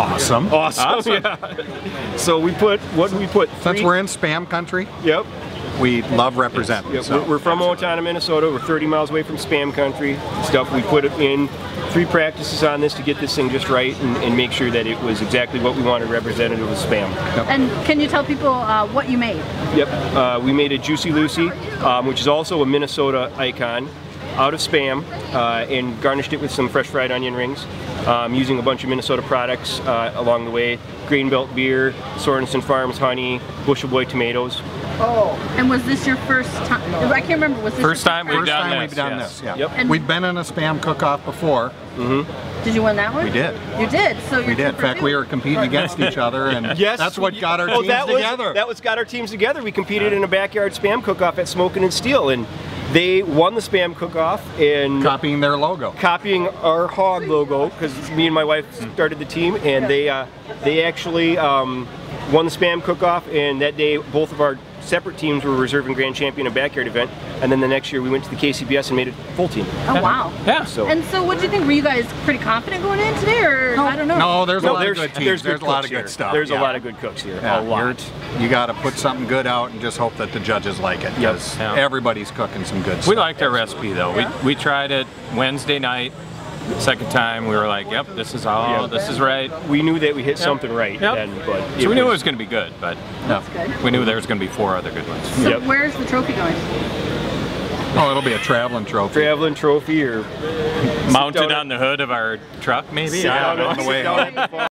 Awesome. Awesome. Yeah. So we put what did we put? Since Three- we're in spam country, Yep. we love representing. Yep, so. we're- We're from Owatonna, Minnesota. We're 30 miles away from spam country. Stuff we put in three practices on this to get this thing just right and, and make sure that it was exactly what we wanted represented as spam. And can you tell people uh, what you made? Yep, uh, we made a Juicy Lucy, um, which is also a Minnesota icon, out of spam, uh, and garnished it with some fresh fried onion rings, um, using a bunch of Minnesota products uh, along the way. Grain Belt beer, Sorensen Farms honey, Bushel Boy tomatoes. Oh. And was this your first time? I can't remember. Was this First time first we've First done time this, we've done yes. this, yeah. Yep. And- We've been in a spam cook-off before. Did you win that one? We did. You did. So you're We did. In fact, two. we were competing against each other, and Yes, that's what got our oh, teams that was, together. That was got our teams together. We competed in a backyard spam cook-off at Smoking and Steel, and they won the spam cook-off and copying their logo. copying our hog logo because me and my wife started the team, and they uh, they actually um, won the spam cook-off. And that day, both of our separate teams were reserving grand champion a backyard event. And then the next year, we went to the KCBS and made it full team. Oh wow. Yeah. So. And so, what do you think? Were you guys pretty confident going in today, or I don't know? No, there's a lot there's, of good teams. there's, There's, good a lot of good here. stuff. There's yeah. a lot of good cooks here. Yeah, a lot. you're- You got to put something good out and just hope that the judges like it. Yep. Because Yeah. everybody's cooking some good We stuff. We liked our recipe though. We, we tried it Wednesday night. Second time we were like, yep, this is all, Yeah. this is right. We knew that we hit something right Yep. then, but So we knew it was going to be good, but That's good. we knew there was going to be four other good ones. So Yep. where's the trophy going? Oh, it'll be a traveling trophy. traveling trophy or Mounted on the hood of our truck, maybe? sit I don't know.